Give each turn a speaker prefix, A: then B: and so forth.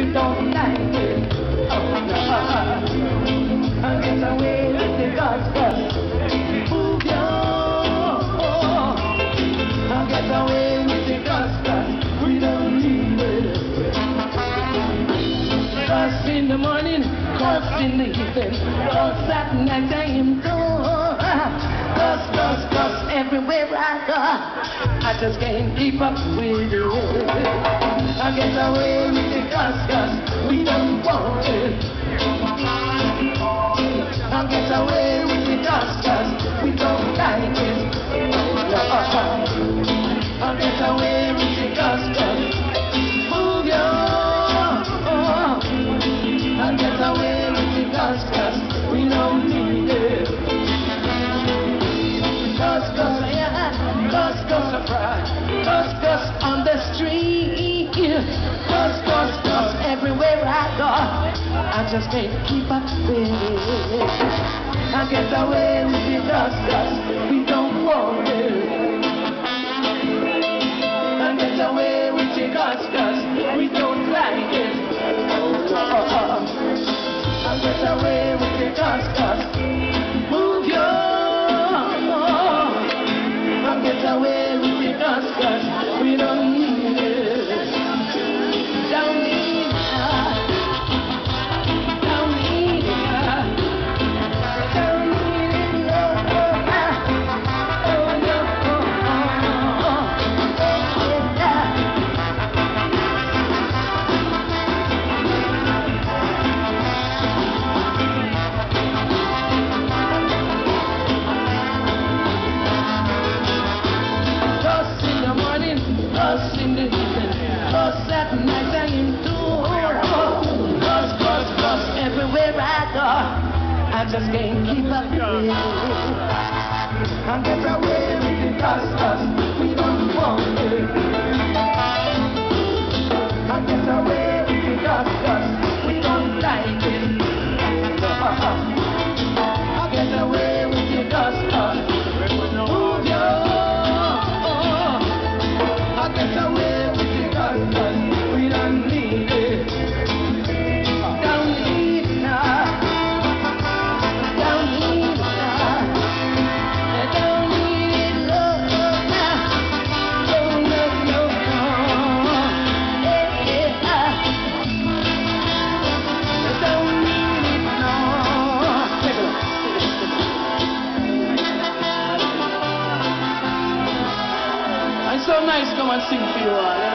A: you don't like it. Oh, get away with get away with. We don't need it. In the morning, in the evening, night I everywhere I go, I just can't keep up with it. I get away with the cause, cause, cause we don't need it. Cause, cause, yeah, cause, cause I cry. Cause, cause on the street. Cause, cause, cause everywhere I go, I just can't keep up with it. I get away with it cause, cause we don't want it. I get away with it cause, cause get away with it we don't need it. Us in the evening, us at night I too. Us, us, us, everywhere I go, I just can't keep up with it. I get away with it, us, nice come and sing for you all.